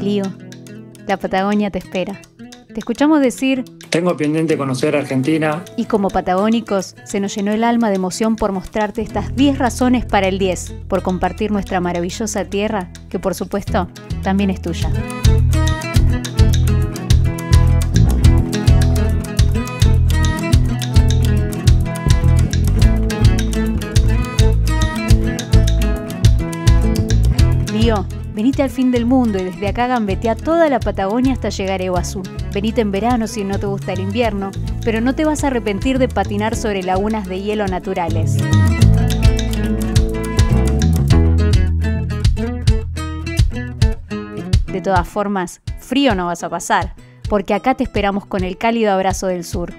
Lío, la Patagonia te espera. Te escuchamos decir, tengo pendiente conocer Argentina. Y como patagónicos, se nos llenó el alma de emoción por mostrarte estas 10 razones para el 10, por compartir nuestra maravillosa tierra, que por supuesto también es tuya. Venite al fin del mundo y desde acá gambetea toda la Patagonia hasta llegar a Iguazú. Venite en verano si no te gusta el invierno, pero no te vas a arrepentir de patinar sobre lagunas de hielo naturales. De todas formas, frío no vas a pasar, porque acá te esperamos con el cálido abrazo del sur.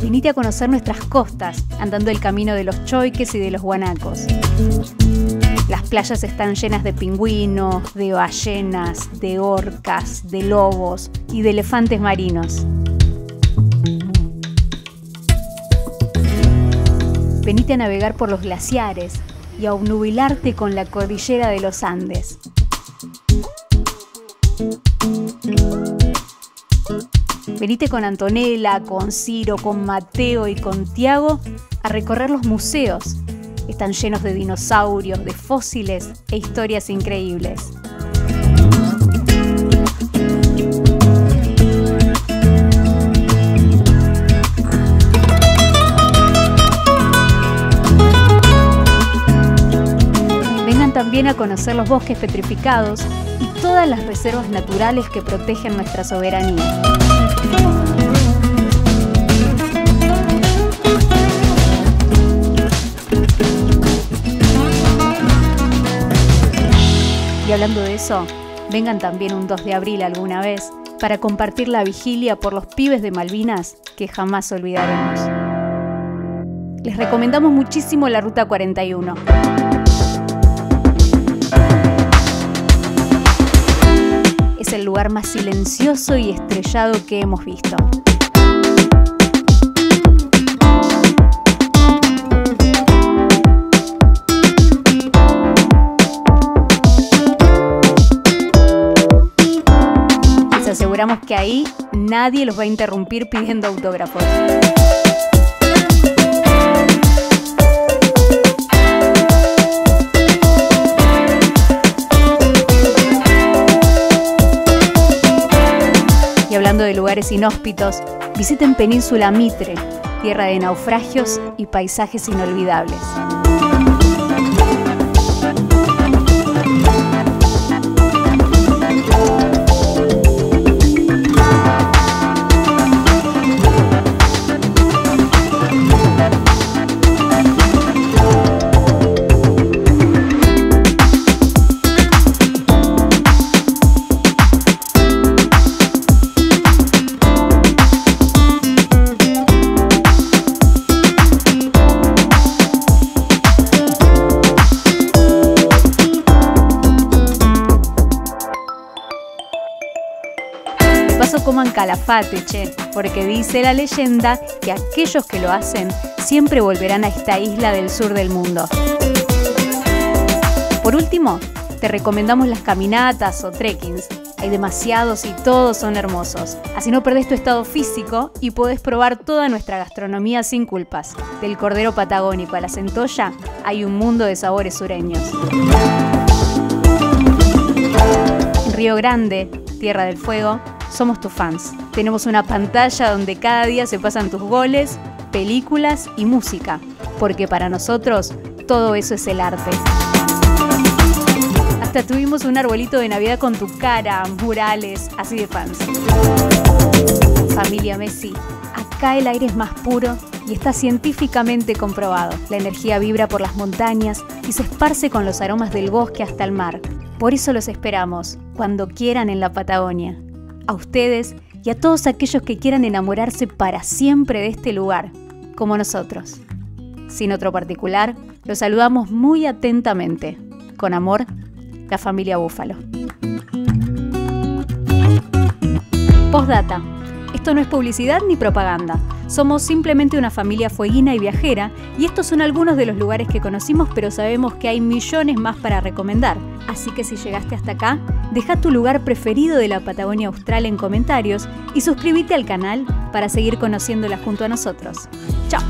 Venite a conocer nuestras costas, andando el camino de los choiques y de los guanacos. Playas están llenas de pingüinos, de ballenas, de orcas, de lobos y de elefantes marinos. Venite a navegar por los glaciares y a obnubilarte con la cordillera de los Andes. Venite con Antonella, con Ciro, con Mateo y con Tiago a recorrer los museos están llenos de dinosaurios, de fósiles e historias increíbles. Vengan también a conocer los bosques petrificados y todas las reservas naturales que protegen nuestra soberanía. Y hablando de eso, vengan también un 2 de abril alguna vez para compartir la vigilia por los pibes de Malvinas que jamás olvidaremos. Les recomendamos muchísimo la Ruta 41. Es el lugar más silencioso y estrellado que hemos visto. Aseguramos que ahí nadie los va a interrumpir pidiendo autógrafos. Y hablando de lugares inhóspitos, visiten Península Mitre, tierra de naufragios y paisajes inolvidables. Paso coman calafate, che, porque dice la leyenda que aquellos que lo hacen siempre volverán a esta isla del sur del mundo. Por último, te recomendamos las caminatas o trekkings. Hay demasiados y todos son hermosos. Así no perdés tu estado físico y podés probar toda nuestra gastronomía sin culpas. Del cordero patagónico a la centolla, hay un mundo de sabores sureños. En Río Grande, Tierra del Fuego, somos tus fans. Tenemos una pantalla donde cada día se pasan tus goles, películas y música, porque para nosotros todo eso es el arte. Hasta tuvimos un arbolito de Navidad con tu cara, murales, así de fans. Familia Messi, acá el aire es más puro y está científicamente comprobado. La energía vibra por las montañas y se esparce con los aromas del bosque hasta el mar. Por eso los esperamos, cuando quieran en la Patagonia a ustedes y a todos aquellos que quieran enamorarse para siempre de este lugar, como nosotros. Sin otro particular, los saludamos muy atentamente. Con amor, la familia Búfalo. Postdata. Esto no es publicidad ni propaganda Somos simplemente una familia fueguina y viajera y estos son algunos de los lugares que conocimos, pero sabemos que hay millones más para recomendar. Así que si llegaste hasta acá, deja tu lugar preferido de la Patagonia Austral en comentarios y suscríbete al canal para seguir conociéndola junto a nosotros. ¡Chao!